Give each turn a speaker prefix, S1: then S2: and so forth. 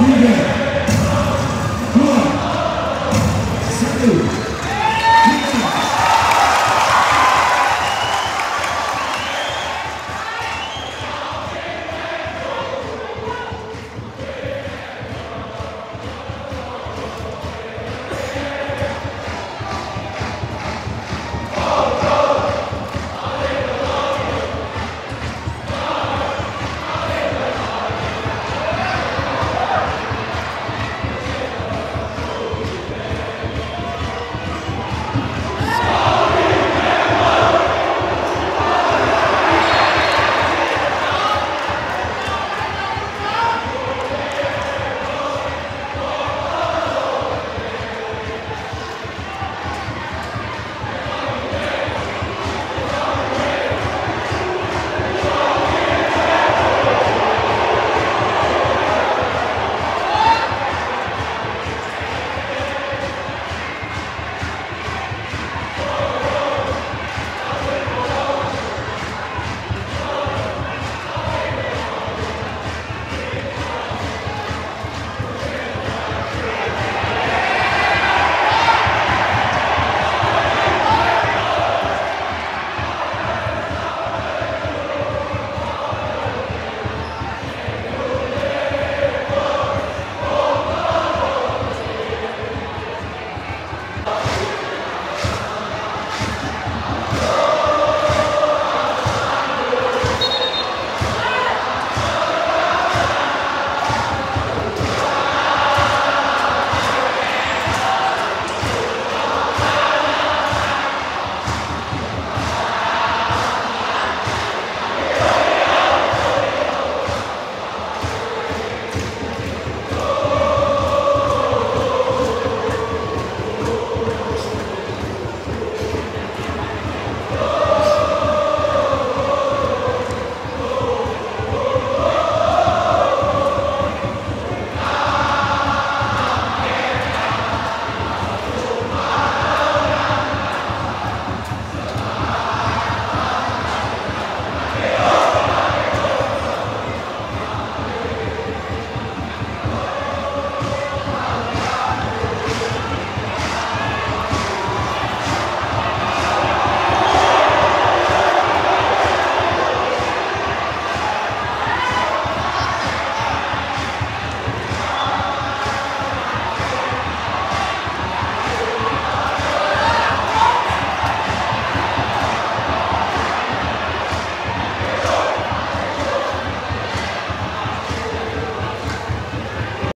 S1: Yeah.